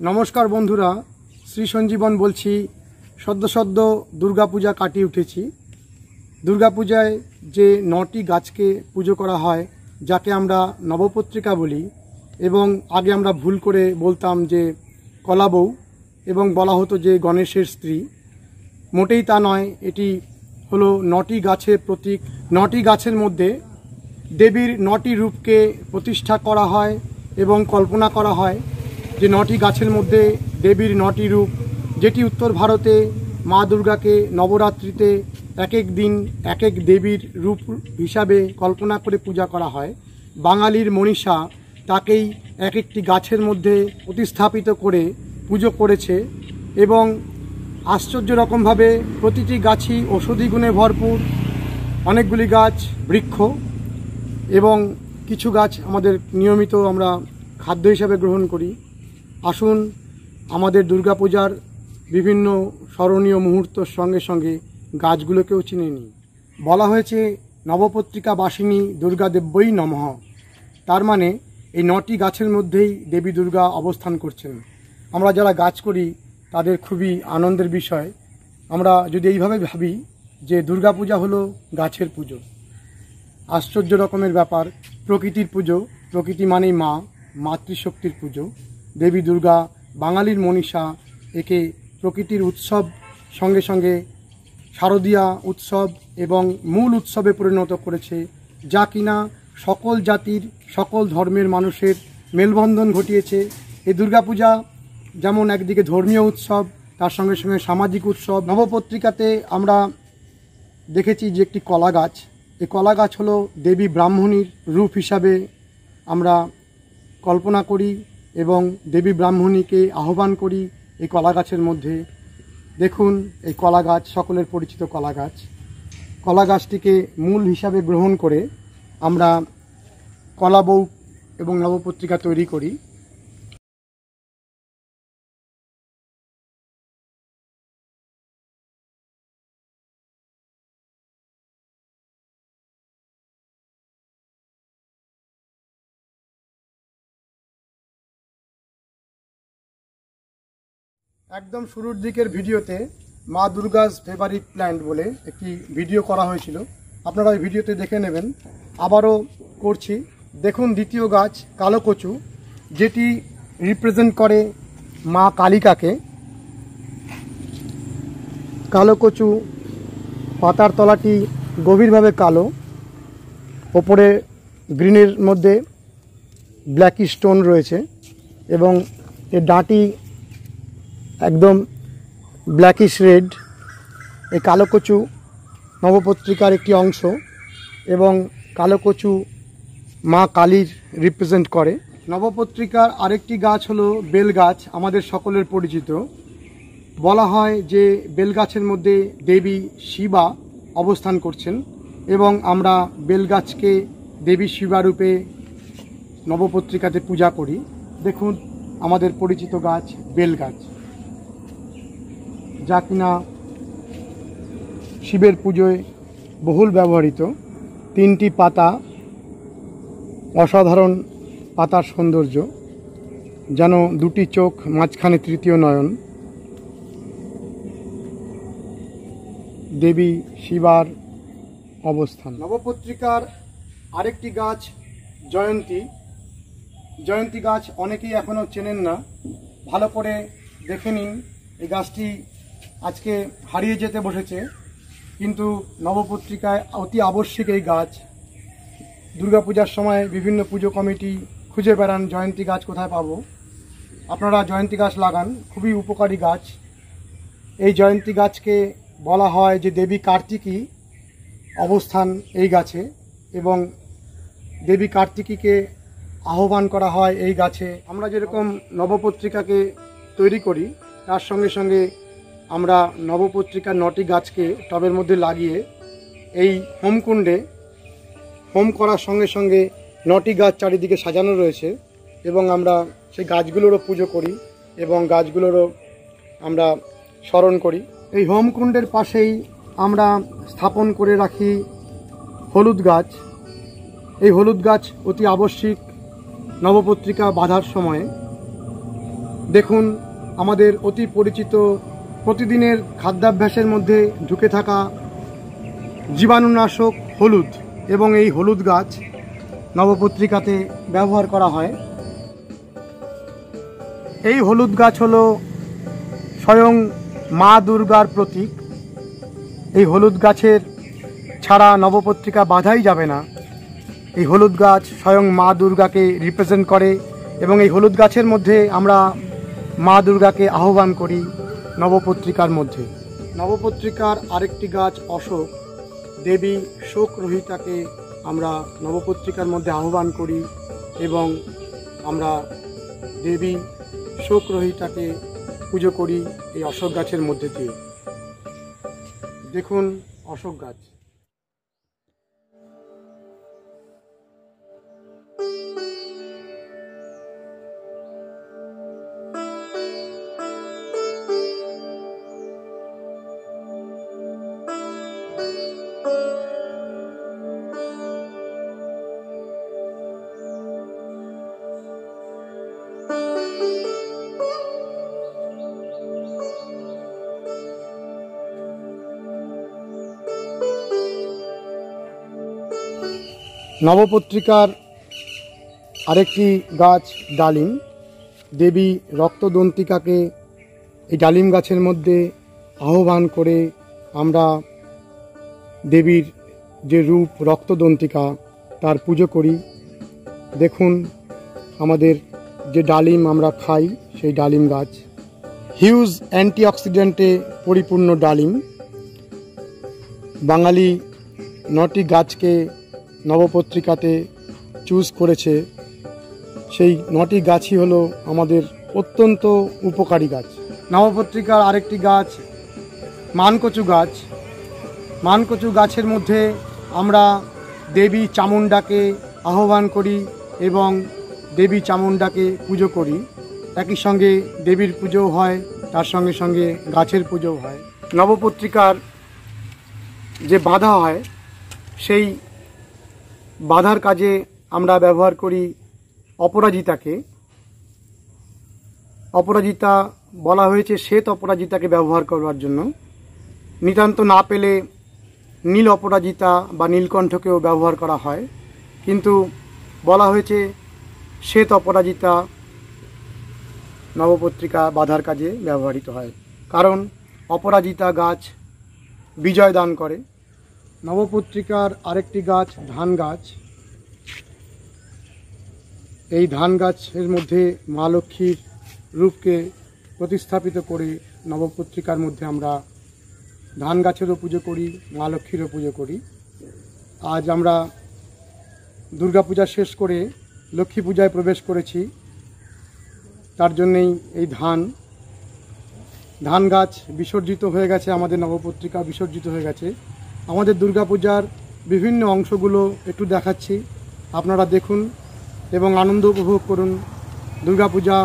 নমস্কার বন্ধুরা, শ্রী সঞ্জীবন বলছি, সদ্য সদ্য দুর্গাপূজা কাটিয়ে উঠেছি। দুর্গাপূজায় যে নটি গাছকে পুজো করা হয়, যাকে আমরা নবপত্রিকা বলি, এবং আগে আমরা ভুল করে বলতাম যে কলাবউ এবং বলা হতো যে গণেশের স্ত্রী। মোটেই তা নয়, এটি হলো নটি গাছের প্রতীক। নটি গাছের মধ্যে দেবীর নটি রূপকে প্রতিষ্ঠা করা হয়, এবং কল্পনা করা হয় যে নটি গাছের মধ্যে দেবীর নটি রূপ, যেটি উত্তর ভারতে মা দুর্গাকে নবরাত্রিতে এক এক দিন, এক এক দেবীর রূপ হিসাবে কল্পনা করে পূজা করা হয়। বাঙালির মনীষা তাকেই এক একটি গাছের মধ্যে প্রতিস্থাপিত করে পুজো করেছে এবং আশ্চর্য রকমভাবে প্রতিটি গাছই ঔষধি গুণে ভরপুর। অনেকগুলি গাছ বৃক্ষ এবং কিছু গাছ আমাদের নিয়মিত আমরা খাদ্য হিসাবে গ্রহণ করি। আসুন আমাদের দুর্গাপূজার বিভিন্ন স্মরণীয় মুহূর্তর সঙ্গে সঙ্গে গাছগুলোকেও চিনে নিই। বলা হয়েছে নবপত্রিকা বাসিনী দুর্গা দেব্যই নমঃ। তার মানে এই নটি গাছের মধ্যেই দেবী দুর্গা অবস্থান করছেন। আমরা যারা গাছ করি, তাদের খুবই আনন্দের বিষয়। আমরা যদি এইভাবে ভাবি যে দুর্গাপূজা হলো গাছের পুজো। আশ্চর্য রকমের ব্যাপার, প্রকৃতির পুজো, প্রকৃতি মানেই মা, মাতৃশক্তির পুজো। দেবী দুর্গা, বাঙালির মনীষা, একে প্রকৃতির উৎসব, সঙ্গে সঙ্গে শারদীয়া উৎসব এবং মূল উৎসবে পরিণত করেছে, যা কিনা সকল জাতির, সকল ধর্মের মানুষের মেলবন্ধন ঘটিয়েছে। এই দুর্গাপূজা যেমন একদিকে ধর্মীয় উৎসব, তার সঙ্গে সঙ্গে সামাজিক উৎসব। নবপত্রিকাতে আমরা দেখেছি যে একটি কলা গাছ। এই কলা গাছ হলো দেবী ব্রাহ্মণীর রূপ হিসাবে আমরা কল্পনা করি। এবং দেবী ব্রাহ্মণীকে আহ্বান করি এই কলা গাছের মধ্যে। দেখুন, এই কলা গাছ সকলের পরিচিত কলা গাছ কলা গাছটিকে মূল হিসাবে গ্রহণ করে আমরা কলা বউ এবং নবপত্রিকা তৈরি করি। একদম শুরুর দিকের ভিডিওতে মা দুর্গাস ফেভারিট প্ল্যান্ট বলে একটি ভিডিও করা হয়েছিল। আপনারা ওই ভিডিওতে দেখে নেবেন। আবারও করছি। দেখুন দ্বিতীয় গাছ, কালো কচু, যেটি রিপ্রেজেন্ট করে মা কালিকাকে। কালো কচু, পাতার তলাটি গভীরভাবে কালো। ওপরে গ্রিনের মধ্যে ব্ল্যাকি স্টোন রয়েছে এবং এর ডাঁটি একদম ব্ল্যাকিশ রেড এই কালো কচু নবপত্রিকার একটি অংশ এবং কালো কচু মা কালীর রিপ্রেজেন্ট করে। নবপত্রিকার আরেকটি গাছ হলো বেল গাছ, আমাদের সকলের পরিচিত। বলা হয় যে বেল গাছের মধ্যে দেবী শিবা অবস্থান করছেন এবং আমরা বেল গাছকে দেবী শিবা রূপে নবপত্রিকাতে পূজা করি। দেখুন, আমাদের পরিচিত গাছ বেল গাছ। যা কিনা শিবের পুজোয় বহুল ব্যবহৃত। তিনটি পাতা অসাধারণ পাতার সৌন্দর্য, যেন দুটি চোখ, মাঝখানে তৃতীয় নয়ন। দেবী শিবার অবস্থান। নবপত্রিকার আরেকটি গাছ জয়ন্তী। জয়ন্তী গাছ অনেকেই এখনও চেনেন না। ভালো করে দেখে নিন। এই গাছটি আজকে হারিয়ে যেতে বসেছে, কিন্তু নবপত্রিকায় অতি আবশ্যিক এই গাছ। দুর্গাপূজার সময় বিভিন্ন পুজো কমিটি খুঁজে বেড়ান, জয়ন্তী গাছ কোথায় পাবো? আপনারা জয়ন্তী গাছ লাগান, খুবই উপকারী গাছ। এই জয়ন্তী গাছকে বলা হয় যে দেবী কার্তিকী অবস্থান এই গাছে এবং দেবী কার্তিকীকে আহ্বান করা হয় এই গাছে। আমরা যেরকম নবপত্রিকাকে তৈরি করি, তার সঙ্গে সঙ্গে আমরা নবপত্রিকার নটি গাছকে টবের মধ্যে লাগিয়ে এই হোমকুণ্ডে হোম করার সঙ্গে সঙ্গে নটি গাছ চারিদিকে সাজানো রয়েছে এবং আমরা সেই গাছগুলোরও পুজো করি এবং গাছগুলোরও আমরা স্মরণ করি। এই হোমকুণ্ডের পাশেই আমরা স্থাপন করে রাখি হলুদ গাছ। এই হলুদ গাছ অতি আবশ্যিক নবপত্রিকা বাঁধার সময়ে। দেখুন, আমাদের অতি পরিচিত প্রতিদিনের খাদ্যাভ্যাসের মধ্যে ঢুকে থাকা জীবাণুনাশক হলুদ এবং এই হলুদ গাছ নবপত্রিকাতে ব্যবহার করা হয়। এই হলুদ গাছ হলো স্বয়ং মা দুর্গার প্রতীক। এই হলুদ গাছের ছাড়া নবপত্রিকা বাঁধাই যাবে না। এই হলুদ গাছ স্বয়ং মা দুর্গাকে রিপ্রেজেন্ট করে এবং এই হলুদ গাছের মধ্যে আমরা মা দুর্গাকে আহ্বান করি। নবপত্রিকার মধ্যে। নবপত্রিকার আরেকটি গাছ অশোক। দেবী শোক রহিতাকে আমরা নবপত্রিকার মধ্যে আহ্বান করি এবং আমরা দেবী শোক রহিতাকে পুজো করি এই অশোক গাছের মধ্যে দিয়ে। দেখুন অশোক গাছ। নবপত্রিকার আরেকটি গাছ ডালিম। দেবী রক্তদন্তিকাকে এই ডালিম গাছের মধ্যে আহ্বান করে আমরা দেবীর যে রূপ রক্তদন্তিকা তার পুজো করি। দেখুন আমাদের যে ডালিম আমরা খাই, সেই ডালিম গাছ। হিউজ অ্যান্টিঅক্সিডেন্টে পরিপূর্ণ ডালিম। বাঙালি নটি গাছকে নবপত্রিকাতে চুজ করেছে। সেই নটি গাছই হলো আমাদের অত্যন্ত উপকারী গাছ। নবপত্রিকার আরেকটি গাছ, মানকচু গাছ। মানকচু গাছের মধ্যে আমরা দেবী চামুণ্ডাকে আহ্বান করি এবং দেবী চামুণ্ডাকে পুজো করি। একই সঙ্গে দেবীর পুজোও হয়, তার সঙ্গে সঙ্গে গাছের পুজোও হয়। নবপত্রিকার যে বাঁধা হয়, সেই বাধার কাজে আমরা ব্যবহার করি অপরাজিতাকে। অপরাজিতা বলা হয়েছে শ্বেত অপরাজিতাকে ব্যবহার করবার জন্য। নিতান্ত না পেলে নীল অপরাজিতা বা নীলকণ্ঠকেও ব্যবহার করা হয়। কিন্তু বলা হয়েছে শ্বেত অপরাজিতা নবপত্রিকা বাধার কাজে ব্যবহৃত হয়। কারণ অপরাজিতা গাছ বিজয় দান করে। নবপত্রিকার আরেকটি গাছ, ধান গাছ। এই ধান গাছের মধ্যে মা লক্ষ্মীর রূপকে প্রতিস্থাপিত করে নবপত্রিকার মধ্যে আমরা ধান গাছেরও পুজো করি, মা লক্ষ্মীরও পুজো করি। আজ আমরা দুর্গাপূজা শেষ করে লক্ষ্মী পূজায় প্রবেশ করেছি। তার জন্যেই এই ধান ধান গাছ বিসর্জিত হয়ে গেছে আমাদের নবপত্রিকা বিসর্জিত হয়ে গেছে। আমাদের দুর্গাপূজার বিভিন্ন অংশগুলো একটু দেখাচ্ছি। আপনারা দেখুন এবং আনন্দ উপভোগ করুন। দুর্গাপূজা,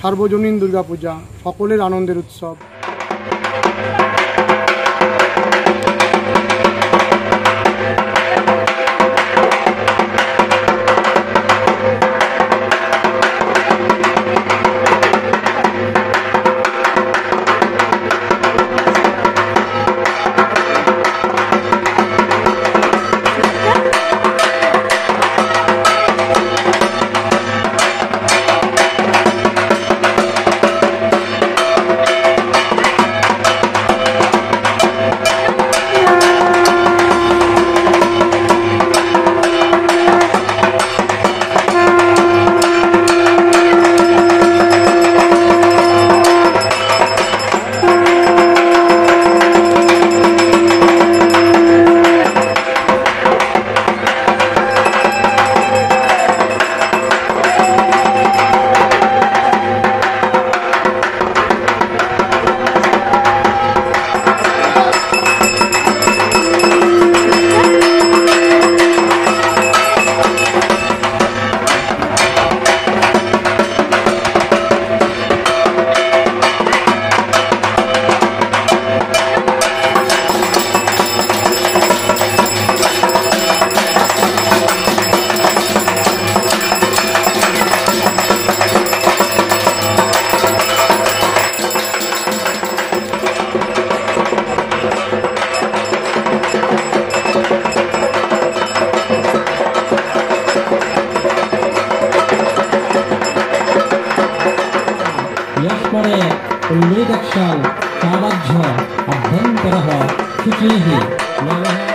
সার্বজনীন দুর্গাপূজা, সকলের আনন্দের উৎসব। 梦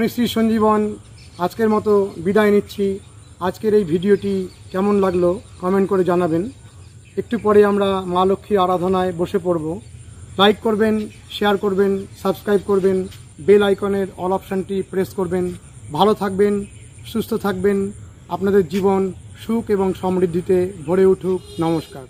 আমি শ্রী সঞ্জীবন, আজকের মতো বিদায় নিচ্ছি। আজকের এই ভিডিওটি কেমন লাগল কমেন্ট করে জানাবেন। একটু পরে আমরা মা লক্ষ্মীর আরাধনায় বসে পড়ব। লাইক করবেন, শেয়ার করবেন, সাবস্ক্রাইব করবেন, বেল আইকনের অল অপশানটি প্রেস করবেন। ভালো থাকবেন, সুস্থ থাকবেন। আপনাদের জীবন সুখ এবং সমৃদ্ধিতে ভরে উঠুক। নমস্কার।